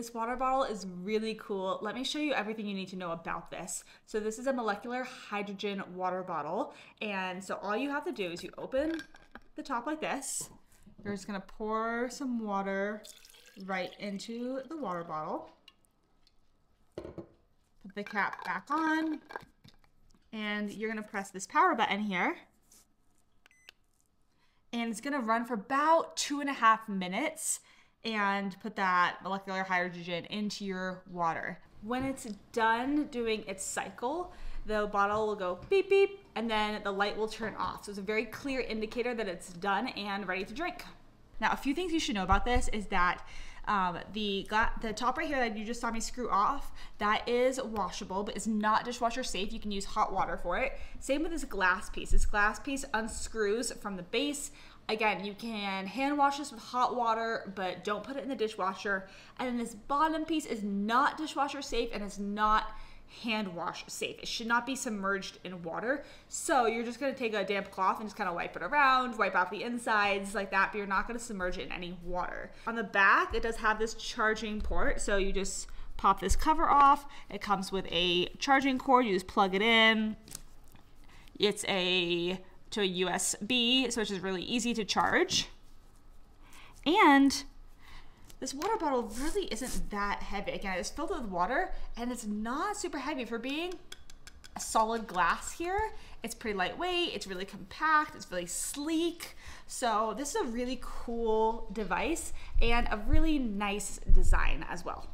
This water bottle is really cool. Let me show you everything you need to know about this. So this is a molecular hydrogen water bottle. And so all you have to do is you open the top like this. You're just gonna pour some water right into the water bottle. Put the cap back on. And you're gonna press this power button here and it's gonna run for about two and a half minutes and put that molecular hydrogen into your water. When it's done doing its cycle, the bottle will go beep beep and then the light will turn off. So it's a very clear indicator that it's done and ready to drink. Now, a few things you should know about this is that um, the the top right here that you just saw me screw off, that is washable, but it's not dishwasher safe. You can use hot water for it. Same with this glass piece. This glass piece unscrews from the base. Again, you can hand wash this with hot water, but don't put it in the dishwasher. And then this bottom piece is not dishwasher safe and it's not hand wash safe. It should not be submerged in water. So you're just gonna take a damp cloth and just kind of wipe it around, wipe out the insides like that, but you're not gonna submerge it in any water. On the back, it does have this charging port. So you just pop this cover off. It comes with a charging cord. You just plug it in. It's a to a USB, so it's just really easy to charge. And this water bottle really isn't that heavy. Again, it's filled with water and it's not super heavy for being a solid glass here. It's pretty lightweight, it's really compact, it's really sleek. So this is a really cool device and a really nice design as well.